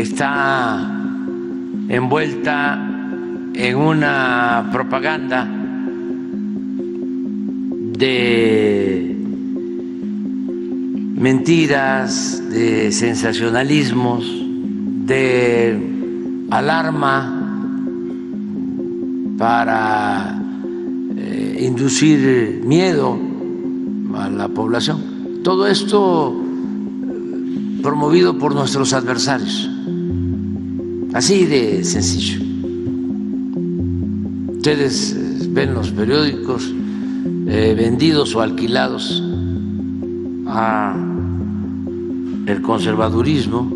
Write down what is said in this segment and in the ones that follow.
está envuelta en una propaganda de mentiras, de sensacionalismos, de alarma para eh, inducir miedo a la población. Todo esto promovido por nuestros adversarios. Así de sencillo. Ustedes eh, ven los periódicos vendidos o alquilados a el conservadurismo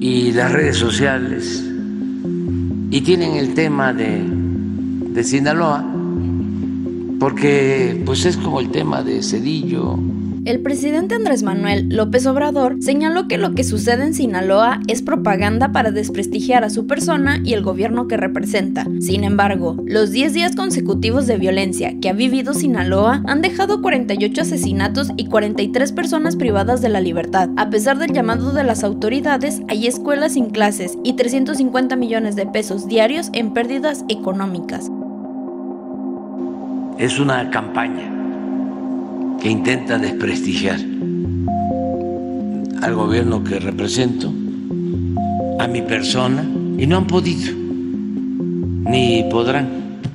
y las redes sociales y tienen el tema de, de Sinaloa porque pues es como el tema de Cedillo el presidente Andrés Manuel López Obrador señaló que lo que sucede en Sinaloa es propaganda para desprestigiar a su persona y el gobierno que representa. Sin embargo, los 10 días consecutivos de violencia que ha vivido Sinaloa han dejado 48 asesinatos y 43 personas privadas de la libertad. A pesar del llamado de las autoridades, hay escuelas sin clases y 350 millones de pesos diarios en pérdidas económicas. Es una campaña que intenta desprestigiar al gobierno que represento, a mi persona, y no han podido, ni podrán.